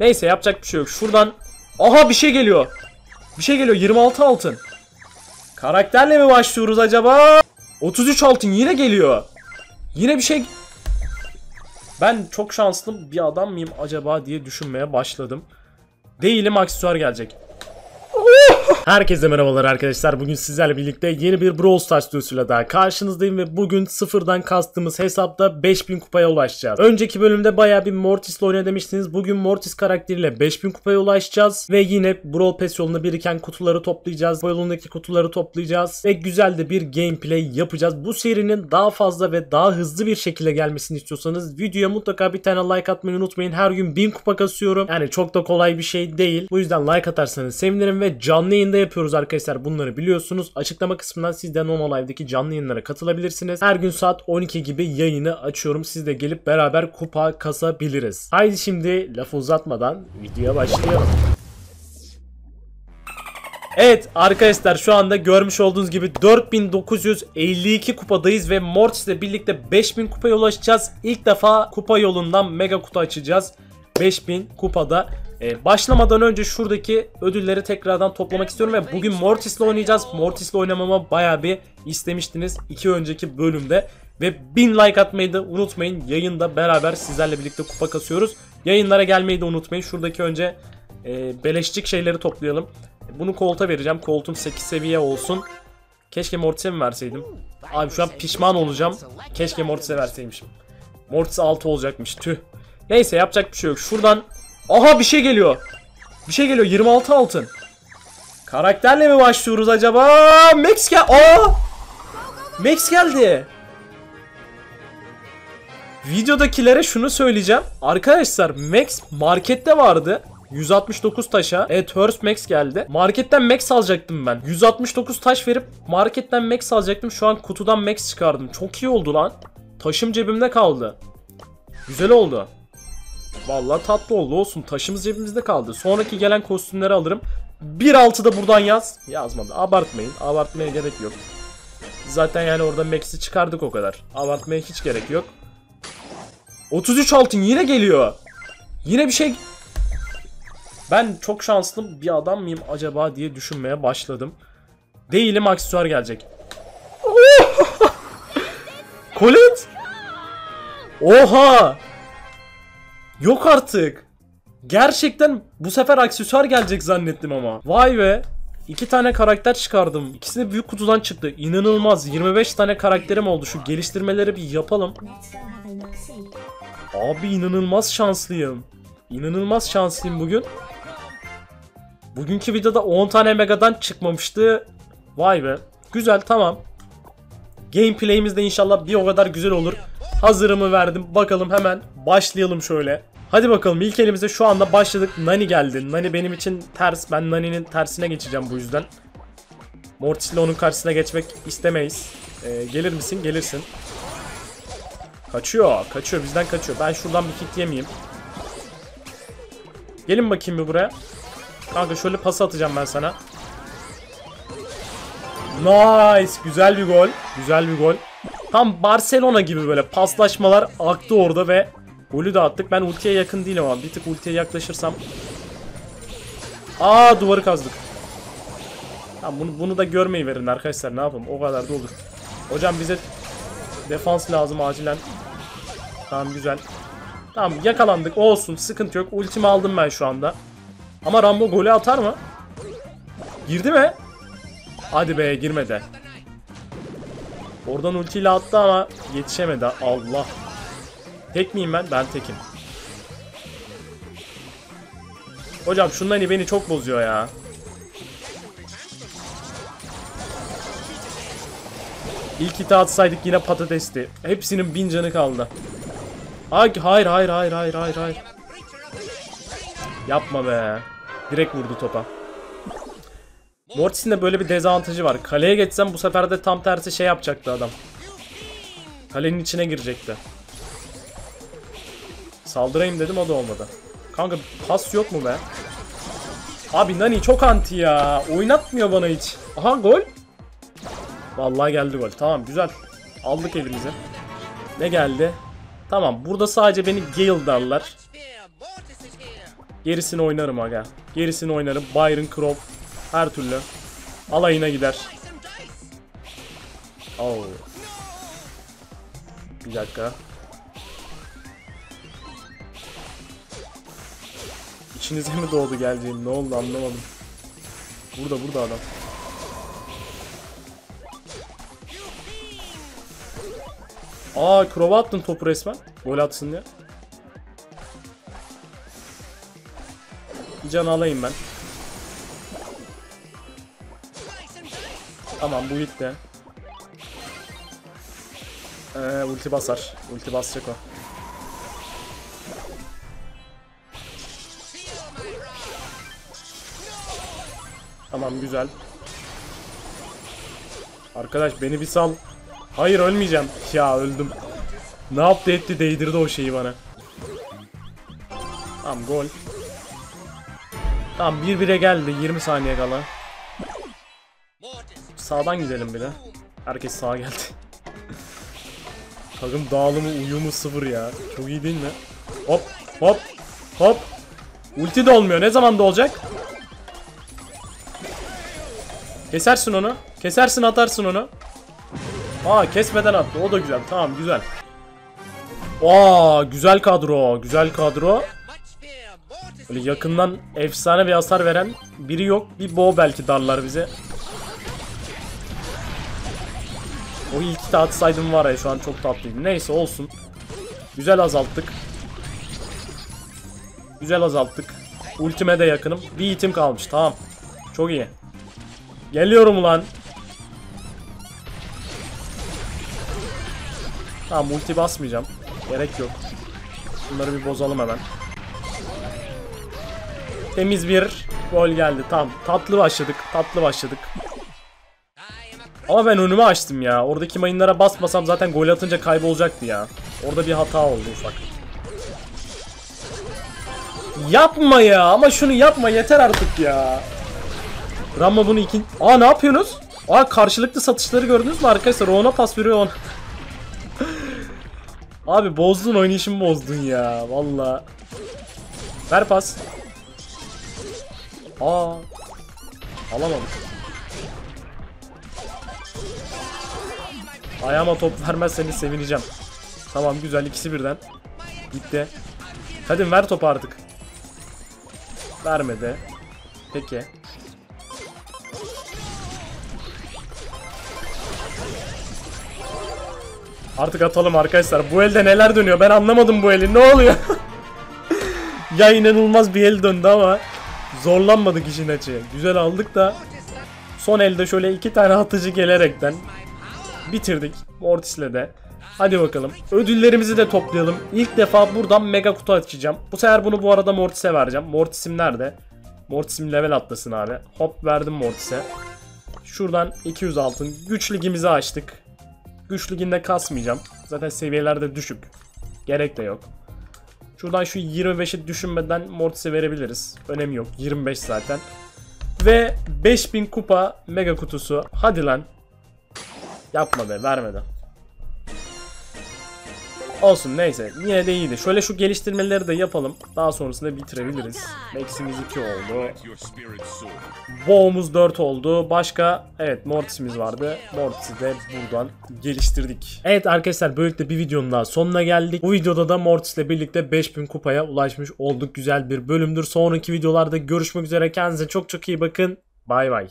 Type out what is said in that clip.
Neyse yapacak bir şey yok. Şuradan aha bir şey geliyor. Bir şey geliyor 26 altın. Karakterle mi başlıyoruz acaba? 33 altın yine geliyor. Yine bir şey ben çok şanslı bir adam mıyım acaba diye düşünmeye başladım. Değilim aksesuar gelecek. Herkese merhabalar arkadaşlar. Bugün sizlerle birlikte yeni bir Brawl Stars videosuyla daha karşınızdayım ve bugün sıfırdan kastığımız hesapta 5000 kupaya ulaşacağız. Önceki bölümde baya bir Mortis'le oyna demiştiniz. Bugün Mortis karakteriyle 5000 kupaya ulaşacağız ve yine Brawl Pass yolunda biriken kutuları toplayacağız. Bu yolundaki kutuları toplayacağız ve güzel de bir gameplay yapacağız. Bu serinin daha fazla ve daha hızlı bir şekilde gelmesini istiyorsanız videoya mutlaka bir tane like atmayı unutmayın. Her gün 1000 kupa kasıyorum. Yani çok da kolay bir şey değil. Bu yüzden like atarsanız sevinirim ve canlı yayında yapıyoruz arkadaşlar. Bunları biliyorsunuz. Açıklama kısmından siz de Nono Live'deki canlı yayınlara katılabilirsiniz. Her gün saat 12 gibi yayını açıyorum. Siz de gelip beraber kupa kasabiliriz. Haydi şimdi lafı uzatmadan videoya başlayalım. Evet arkadaşlar şu anda görmüş olduğunuz gibi 4952 kupadayız ve Mortis ile birlikte 5000 kupaya ulaşacağız. İlk defa kupa yolundan mega kutu açacağız. 5000 kupada. Ee, başlamadan önce şuradaki ödülleri tekrardan toplamak istiyorum ve bugün Mortis ile oynayacağız. Mortis ile oynamama baya bir istemiştiniz iki önceki bölümde. Ve 1000 like atmayı da unutmayın. Yayında beraber sizlerle birlikte kupa kasıyoruz. Yayınlara gelmeyi de unutmayın. Şuradaki önce e, beleşçik şeyleri toplayalım. Bunu kolta vereceğim. Koltum 8 seviye olsun. Keşke Mortis'e mi verseydim? Abi şu an pişman olacağım. Keşke Mortis'e verseymişim. Mortis 6 olacakmış. Tüh. Neyse yapacak bir şey yok. Şuradan aha bir şey geliyor. Bir şey geliyor 26 altın. Karakterle mi başlıyoruz acaba? Max gel. Aa! Max geldi. Videodakilere şunu söyleyeceğim. Arkadaşlar Max markette vardı. 169 taşa. Evet Hearst Max geldi. Marketten Max alacaktım ben. 169 taş verip marketten Max alacaktım. Şu an kutudan Max çıkardım. Çok iyi oldu lan. Taşım cebimde kaldı. Güzel oldu. Vallahi tatlı oldu olsun. Taşımız cebimizde kaldı. Sonraki gelen kostümleri alırım. 1.6 da buradan yaz. Yazmadı. Abartmayın. Abartmaya gerek yok. Zaten yani orada Max'i çıkardık o kadar. Abartmaya hiç gerek yok. 33 altın yine geliyor. Yine bir şey ben çok şanslı bir adam mıyım acaba diye düşünmeye başladım. Değilim aksesuar gelecek. Colette! Oha! Yok artık. Gerçekten bu sefer aksesuar gelecek zannettim ama. Vay be. İki tane karakter çıkardım. İkisi de büyük kutudan çıktı. İnanılmaz. 25 tane karakterim oldu. Şu geliştirmeleri bir yapalım. Abi inanılmaz şanslıyım. İnanılmaz şanslıyım bugün. Bugünkü videoda 10 tane megadan çıkmamıştı. Vay be. Güzel tamam. Gameplay'imiz de inşallah bir o kadar güzel olur. Hazırımı verdim. Bakalım hemen başlayalım şöyle. Hadi bakalım ilk elimize şu anda başladık. Nani geldi. Nani benim için ters. Ben Nani'nin tersine geçeceğim bu yüzden. Mortis ile onun karşısına geçmek istemeyiz. Ee, gelir misin? Gelirsin. Kaçıyor. Kaçıyor. Bizden kaçıyor. Ben şuradan bir hit yemeyeyim. Gelin bakayım bir buraya. Kanka şöyle pas atacağım ben sana. Nice. Güzel bir gol. Güzel bir gol. Tam Barcelona gibi böyle paslaşmalar aktı orada ve golü de attık. Ben ultiye yakın değilim ama bir tık ultiye yaklaşırsam. Aa duvarı kazdık. Tamam bunu, bunu da görmeyi verin arkadaşlar ne yapalım o kadar da olur. Hocam bize defans lazım acilen. Tamam güzel. Tamam yakalandık olsun sıkıntı yok. Ultimi aldım ben şu anda. Ama Rambo golü atar mı? Girdi mi? Hadi be girmedi. Oradan ultiyle attı ama yetişemedi. Allah. Tek miyim ben? Ben tekim. Hocam şundan beni çok bozuyor ya. İlk hiti atsaydık yine patatesti. Hepsinin bin canı kaldı. Hayır hayır hayır hayır hayır hayır. Yapma be. Direkt vurdu topa. Mortis'in de böyle bir dezavantajı var. Kaleye geçsem bu sefer de tam tersi şey yapacaktı adam. Kalenin içine girecekti. Saldırayım dedim o da olmadı. Kanka pas yok mu be? Abi Nani çok anti ya. Oynatmıyor bana hiç. Aha gol. Vallahi geldi gol. Tamam güzel. Aldık elimize. Ne geldi? Tamam burada sadece beni Gale darlar. Gerisini oynarım aga. Gerisini oynarım. Byron Croft her türlü alayına gider. Oo. Bir dakika. İçinize mi doğdu geleceğim? Ne oldu anlamadım. Burada burada adam. Aa Krova attın topu resmen. Gol atsın diye. Bir can alayım ben. Tamam bu gitti. Ee, ulti basar. Ulti basacak o. Tamam güzel. Arkadaş beni bir sal. Hayır ölmeyeceğim. Ya öldüm. Ne yaptı etti değdirdi o şeyi bana. Tamam gol. Tamam 1-1'e geldi 20 saniye kala. Sağdan gidelim bir de. Herkes sağa geldi. Takım dağılımı uyumu sıfır ya. Çok iyi değil mi? Hop hop hop. Ulti de olmuyor. Ne zaman da olacak? Kesersin onu. Kesersin atarsın onu. Aa kesmeden attı. O da güzel. Tamam güzel. Aa güzel kadro. Güzel kadro. Böyle yakından efsane bir hasar veren biri yok. Bir bow belki darlar bize. O ilk de atsaydım var ya şu an çok tatlıydı. Neyse olsun. Güzel azalttık. Güzel azalttık. Ultime de yakınım. Bir itim kalmış. Tamam. Çok iyi. Geliyorum ulan. Tamam multi basmayacağım. Gerek yok. Bunları bir bozalım hemen. Temiz bir gol geldi. Tamam. Tatlı başladık. Tatlı başladık. Ama ben önümü açtım ya. Oradaki mayınlara basmasam zaten gol atınca kaybolacaktı ya. Orada bir hata oldu ufak. Yapma ya. Ama şunu yapma. Yeter artık ya. Ramma bunu ikin... Aa ne yapıyorsunuz? Aa karşılıklı satışları gördünüz mü arkadaşlar? Ona pas veriyor ona. Abi bozdun oynayışımı bozdun ya. Valla. Ver pas. Aa. Alamadık. Ayağıma top vermezseniz sevineceğim. Tamam güzel ikisi birden. Gitti. Hadi ver topu artık. Vermedi. Peki. Artık atalım arkadaşlar. Bu elde neler dönüyor? Ben anlamadım bu eli. Ne oluyor? ya inanılmaz bir el döndü ama zorlanmadık işin açığı. Güzel aldık da son elde şöyle iki tane atıcı gelerekten bitirdik Mortis'le de. Hadi bakalım. Ödüllerimizi de toplayalım. İlk defa buradan mega kutu açacağım. Bu sefer bunu bu arada Mortis'e vereceğim. Mortis'im nerede? Mortis'im level atlasın abi. Hop verdim Mortis'e. Şuradan 200 altın. Güç ligimizi açtık. Güç liginde kasmayacağım. Zaten seviyelerde düşük. Gerek de yok. Şuradan şu 25'i düşünmeden Mortis'e verebiliriz. Önemi yok. 25 zaten. Ve 5000 kupa mega kutusu. Hadi lan. Yapma be vermedi. Olsun neyse yine de iyiydi. Şöyle şu geliştirmeleri de yapalım. Daha sonrasında bitirebiliriz. Max'imiz 2 oldu. Bo'umuz 4 oldu. Başka evet Mortis'imiz vardı. Mortis'i de buradan geliştirdik. Evet arkadaşlar böylelikle bir videonun daha sonuna geldik. Bu videoda da Mortis'le birlikte 5000 kupaya ulaşmış olduk. Güzel bir bölümdür. Sonraki videolarda görüşmek üzere. Kendinize çok çok iyi bakın. Bay bay.